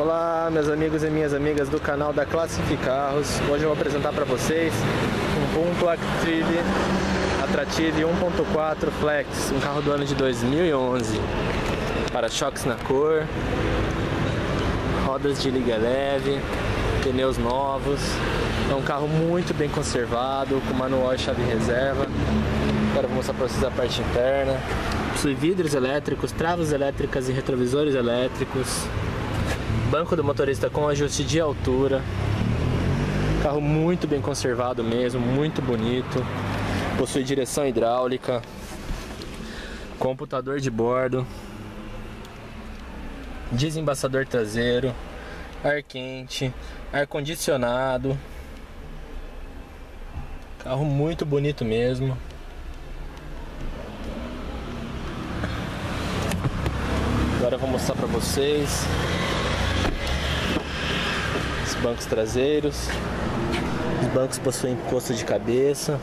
Olá, meus amigos e minhas amigas do canal da Classificarros. Hoje eu vou apresentar para vocês um Pumpa Active Attractive 1.4 Flex, um carro do ano de 2011. Para-choques na cor, rodas de liga leve, pneus novos. É um carro muito bem conservado, com manual e chave reserva. Agora vou mostrar para vocês a parte interna. Possui vidros elétricos, travas elétricas e retrovisores elétricos. Banco do motorista com ajuste de altura. Carro muito bem conservado mesmo, muito bonito. Possui direção hidráulica. Computador de bordo. Desembaçador traseiro. Ar quente. Ar condicionado. Carro muito bonito mesmo. Agora eu vou mostrar para vocês bancos traseiros. Os bancos possuem posto de cabeça.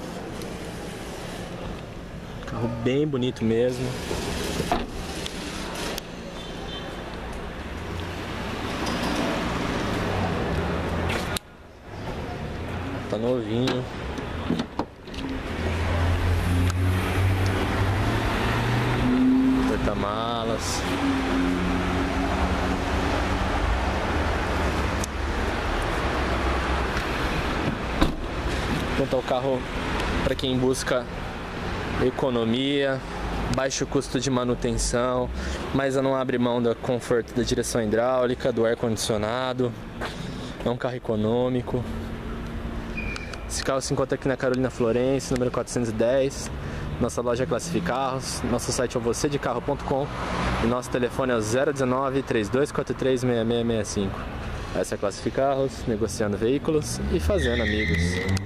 Carro bem bonito mesmo. Tá novinho. Porta-malas. Quanto ao carro para quem busca economia, baixo custo de manutenção, mas não abre mão do conforto da direção hidráulica, do ar condicionado. É um carro econômico. Esse carro se encontra aqui na Carolina Florença, número 410. Nossa loja é Classificarros, nosso site é vocêdecarro.com e nosso telefone é o 019 3243 6665. Essa é Classificarros, negociando veículos e fazendo amigos.